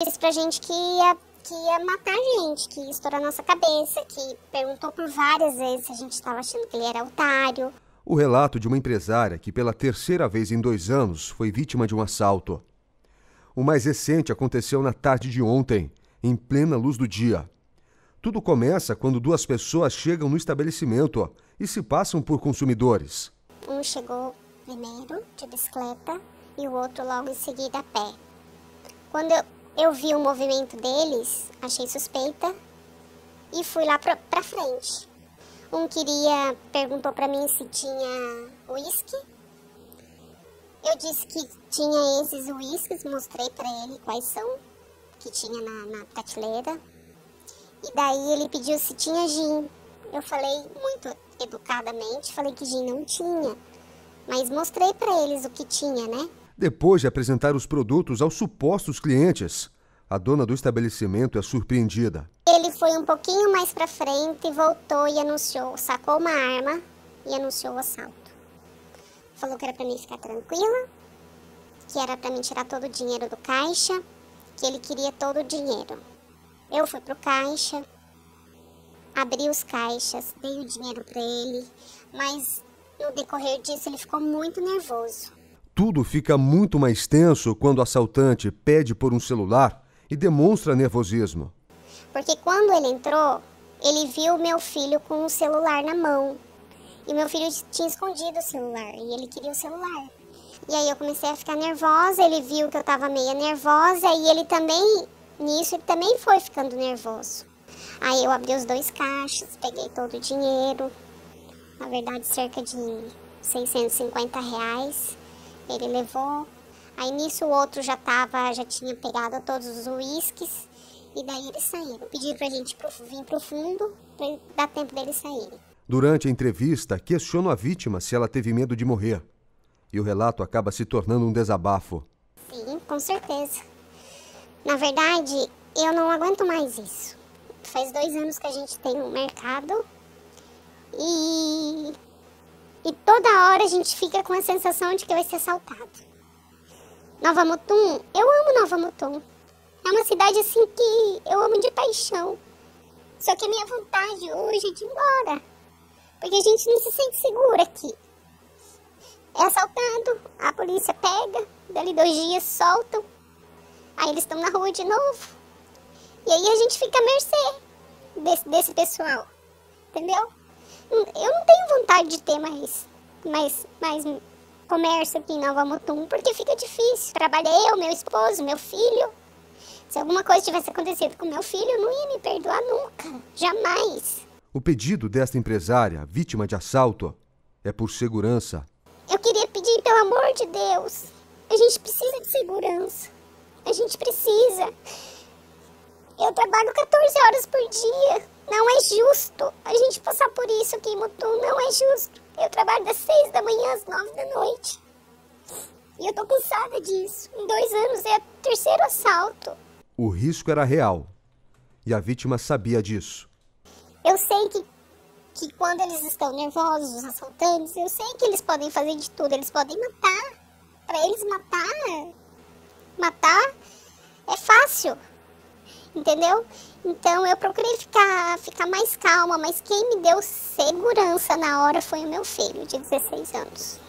disse pra gente que ia, que ia matar a gente, que ia estourar a nossa cabeça, que perguntou por várias vezes se a gente estava achando que ele era otário. O relato de uma empresária que, pela terceira vez em dois anos, foi vítima de um assalto. O mais recente aconteceu na tarde de ontem, em plena luz do dia. Tudo começa quando duas pessoas chegam no estabelecimento e se passam por consumidores. Um chegou primeiro de bicicleta e o outro logo em seguida a pé. Quando eu, eu vi o movimento deles, achei suspeita e fui lá pra, pra frente. Um queria, perguntou pra mim se tinha uísque. Eu disse que tinha esses uísques, mostrei pra ele quais são, que tinha na, na prateleira. E daí ele pediu se tinha gin. Eu falei muito educadamente, falei que gin não tinha. Mas mostrei para eles o que tinha, né? Depois de apresentar os produtos aos supostos clientes, a dona do estabelecimento é surpreendida. Ele foi um pouquinho mais para frente, voltou e anunciou, sacou uma arma e anunciou o assalto. Falou que era para mim ficar tranquila, que era para mim tirar todo o dinheiro do caixa, que ele queria todo o dinheiro. Eu fui pro caixa, abri os caixas, dei o dinheiro para ele, mas no decorrer disso ele ficou muito nervoso. Tudo fica muito mais tenso quando o assaltante pede por um celular e demonstra nervosismo. Porque quando ele entrou, ele viu meu filho com o celular na mão. E meu filho tinha escondido o celular e ele queria o celular. E aí eu comecei a ficar nervosa, ele viu que eu tava meio nervosa e ele também Nisso ele também foi ficando nervoso. Aí eu abri os dois caixas, peguei todo o dinheiro, na verdade cerca de 650 reais. Ele levou. Aí nisso o outro já tava, já tinha pegado todos os uísques. E daí eles saíram. Pediram pra gente vir pro fundo pra dar tempo deles saírem. Durante a entrevista, questiono a vítima se ela teve medo de morrer. E o relato acaba se tornando um desabafo. Sim, com certeza. Na verdade, eu não aguento mais isso. Faz dois anos que a gente tem um mercado e, e toda hora a gente fica com a sensação de que vai ser assaltado. Nova Mutum, eu amo Nova Mutum. É uma cidade assim que eu amo de paixão. Só que a minha vontade hoje é de ir embora. Porque a gente não se sente segura aqui. É assaltado, a polícia pega, dali dois dias soltam. Aí eles estão na rua de novo. E aí a gente fica à mercê desse, desse pessoal. Entendeu? Eu não tenho vontade de ter mais, mais, mais comércio aqui em Nova Mutum, porque fica difícil. Trabalhei eu, meu esposo, meu filho. Se alguma coisa tivesse acontecido com meu filho, eu não ia me perdoar nunca. Jamais. O pedido desta empresária, vítima de assalto, é por segurança. Eu queria pedir, pelo amor de Deus. A gente precisa de segurança. A gente precisa. Eu trabalho 14 horas por dia. Não é justo a gente passar por isso aqui em Mutum. Não é justo. Eu trabalho das 6 da manhã às 9 da noite. E eu tô cansada disso. Em dois anos é o terceiro assalto. O risco era real. E a vítima sabia disso. Eu sei que, que quando eles estão nervosos, os assaltantes, eu sei que eles podem fazer de tudo. Eles podem matar. Para eles matar, matar é fácil. Entendeu? Então eu procurei ficar, ficar mais calma, mas quem me deu segurança na hora foi o meu filho, de 16 anos.